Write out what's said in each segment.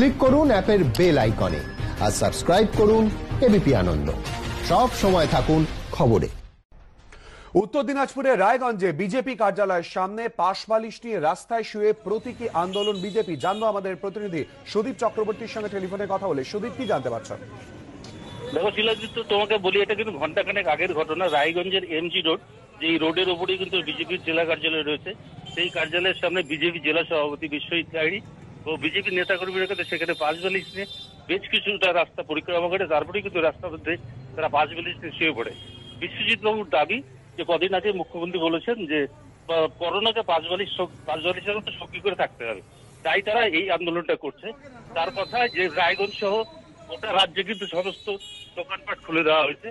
Click করুন অ্যাপের bell আইকনে আর সাবস্ক্রাইব করুন এবিপি আনন্দ। সব সময় থাকুন খবরে। উত্তর দিনাজপুরের রায়গঞ্জে বিজেপি কার্যালয়ের সামনে পাশ বালিশ নিয়ে রাস্তায় শুয়ে প্রতীকী আন্দোলন বিজেপি। জানব আমাদের প্রতিনিধি সুদীপ চক্রবর্তীর সঙ্গে টেলিফোনে কথা বলে। সুদীপ কি জানতে পারছেন দেখো শিলাজিৎ তো তোমাকে বলি এটা কিন্তু ঘন্টাখানেক আগের ঘটনা। রায়গঞ্জের এমজি রোড যে রোডের ওপরেই কিন্তু বিজেপির জেলা কার্যালয় রয়েছে সেই কার্যালয়ের সামনে বিজেপি জেলা সভাপতি বিশ্বজিৎ লাহিড়ী ও বিজেপি নেতাকর্মীরা কিন্তু সেখানে পাঁচ বালিশ নিয়ে বেশ কিছুটা রাস্তা পরিক্রমা করে, তারপরেই কিন্তু রাস্তার মধ্যে তারা পাঁচ বালিশ নিয়ে শুয়ে পড়ে। বিশ্বজিৎ বাবুর দাবি যে কদিন আগে মুখ্যমন্ত্রী বলেছেন যে করোনাকে পাঁচ বালিশ পাঁচ বালিশের মতো সঙ্গী করে থাকতে হবে? তাই তারা এই আন্দোলনটা করছে। তার কথা যে রায়গঞ্জ সহ গোটা রাজ্যে কিন্তু সমস্ত দোকানপাট খুলে দেওয়া হয়েছে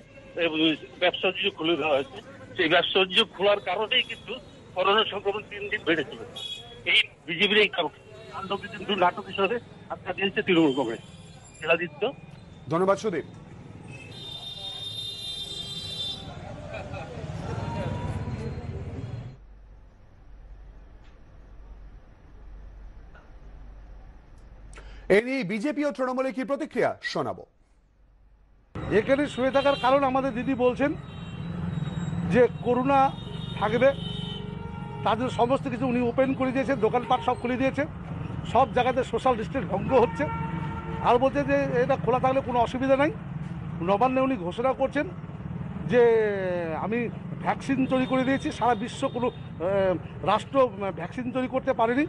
ব্যবসা বাণিজ্য খুলে দেওয়া হয়েছে। সেই ব্যবসা বাণিজ্য খোলার কারণেই কিন্তু করোনা সংক্রমণ দিন দিন বেড়েছিল এই বিজেপির এই কিন্তু নাটক হিসাবে আখ্যা দিয়েছে তৃণমূল কংগ্রেস। জেলাদিত্য। ধন্যবাদ সুদীপ। এ নিয়ে বিজেপি ও তৃণমূলের কি প্রতিক্রিয়া শোনাবো। এখানে শুয়ে থাকার কারণ আমাদের দিদি বলছেন যে করোনা থাকবে। তাদের সমস্ত কিছু উনি ওপেন করে দিয়েছেন দোকানপাট সব খুলে দিয়েছে সব জায়গাতে সোশ্যাল ডিস্টেন্স ভঙ্গ হচ্ছে। আর বলছে যে, এটা খোলা থাকলে কোনো অসুবিধা নাই। নবান্নে উনি ঘোষণা করছেন যে, আমি ভ্যাকসিন তৈরি করে দিয়েছি, সারা বিশ্ব কোনো রাষ্ট্র ভ্যাকসিন তৈরি করতে পারেনি।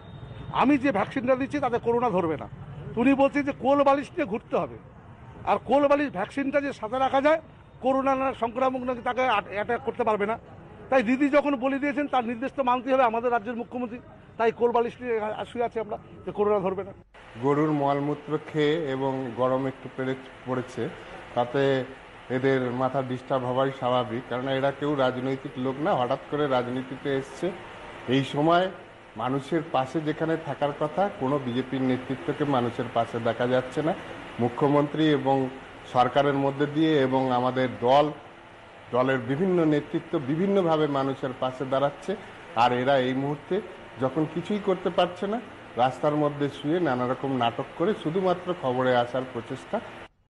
আমি যে ভ্যাকসিনটা দিচ্ছি, তাতে করোনা ধরবে না। উনি বলছেন যে, কোল বালিশ নিয়ে ঘুরতে হবে। আর কোল বালিশ ভ্যাকসিনটা যে সাথে রাখা যায়, করোনা সংক্রামক নাকি তাকে অ্যাটাক করতে পারবে না। তাই দিদি যখন বলে দিয়েছেন, তার নির্দেশ তো মানতে হবে, আমাদের রাজ্যের মুখ্যমন্ত্রী। তাই কোল বালিশ নিয়ে শুয়ে আছে আমরা, যে করোনা ধরবে না। গরুর মলমূত্র খেয়ে এবং গরম একটু পেরে পড়েছে, তাতে এদের মাথা ডিস্টার্ব হওয়াই স্বাভাবিক। কারণ এরা কেউ রাজনৈতিক লোক না, হঠাৎ করে রাজনীতিতে এসছে। এই সময় মানুষের পাশে যেখানে থাকার কথা, কোনো বিজেপির নেতৃত্বকে মানুষের পাশে দেখা যাচ্ছে না। মুখ্যমন্ত্রী এবং সরকারের মধ্যে দিয়ে এবং আমাদের দল দলের বিভিন্ন নেতৃত্ব বিভিন্নভাবে মানুষের পাশে দাঁড়াচ্ছে। আর এরা এই মুহূর্তে যখন কিছুই করতে পারছে না, রাস্তার মধ্যে শুয়ে নানা রকম নাটক করে শুধুমাত্র খবরে আসার প্রচেষ্টা